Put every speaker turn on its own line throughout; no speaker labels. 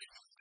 everybody wants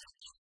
Thank you.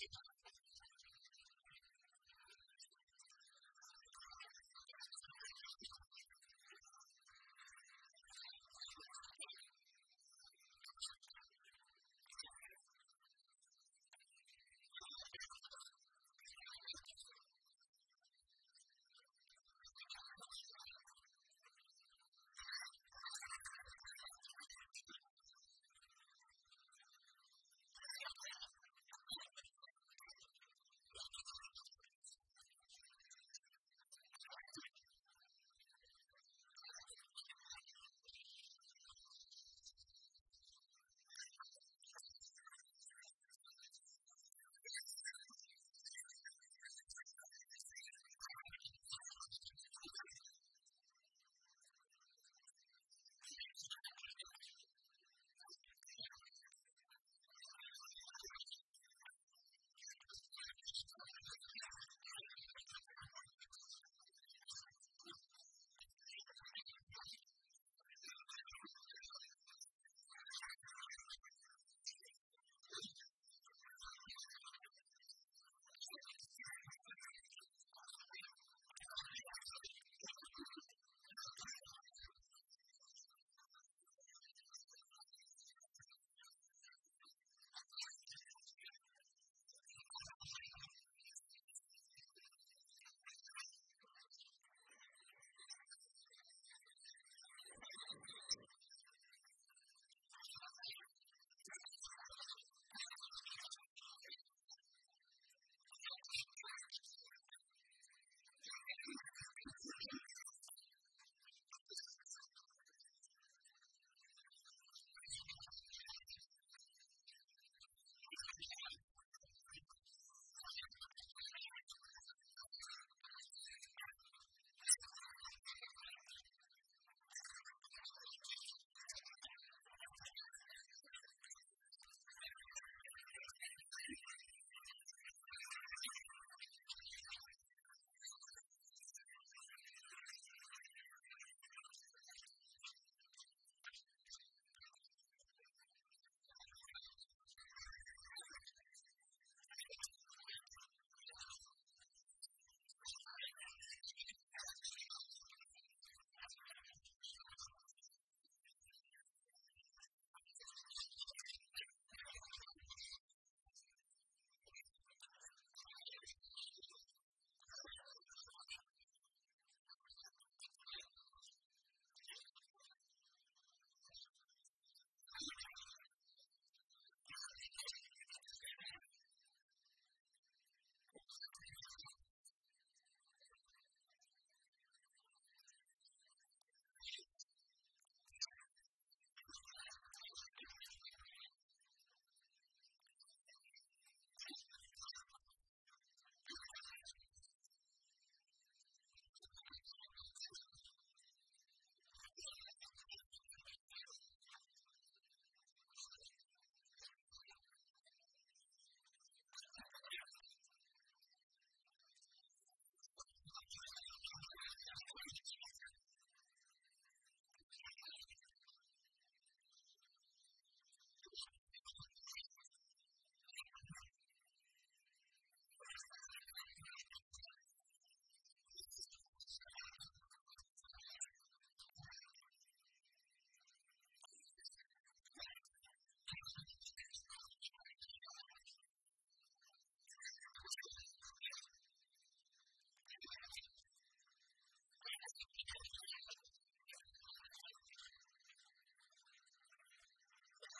Thank you.